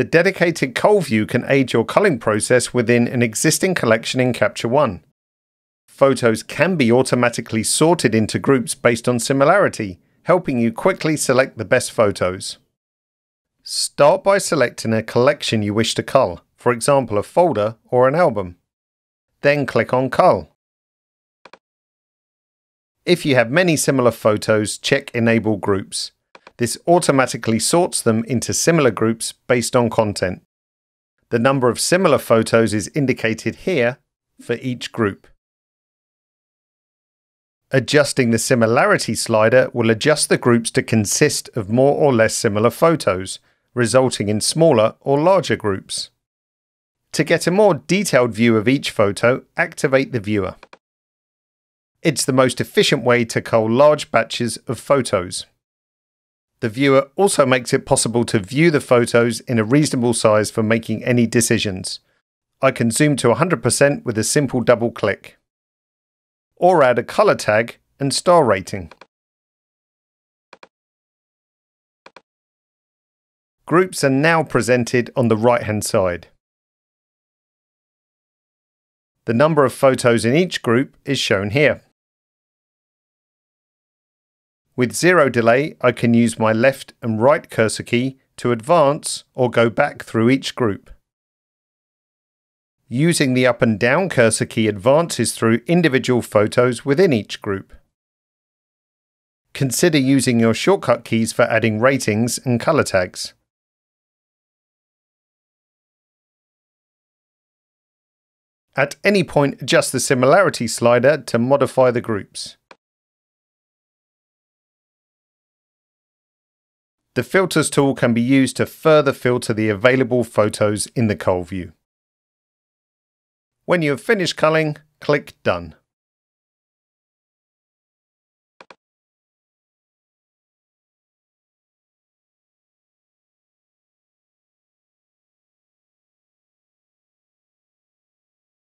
The dedicated cull view can aid your culling process within an existing collection in Capture One. Photos can be automatically sorted into groups based on similarity, helping you quickly select the best photos. Start by selecting a collection you wish to cull, for example a folder or an album. Then click on Cull. If you have many similar photos, check Enable Groups. This automatically sorts them into similar groups based on content. The number of similar photos is indicated here for each group. Adjusting the similarity slider will adjust the groups to consist of more or less similar photos, resulting in smaller or larger groups. To get a more detailed view of each photo, activate the viewer. It's the most efficient way to cull large batches of photos. The viewer also makes it possible to view the photos in a reasonable size for making any decisions. I can zoom to 100% with a simple double click or add a color tag and star rating. Groups are now presented on the right hand side. The number of photos in each group is shown here. With zero delay, I can use my left and right cursor key to advance or go back through each group. Using the up and down cursor key advances through individual photos within each group. Consider using your shortcut keys for adding ratings and color tags. At any point, adjust the similarity slider to modify the groups. The Filters tool can be used to further filter the available photos in the cull view. When you have finished culling, click Done.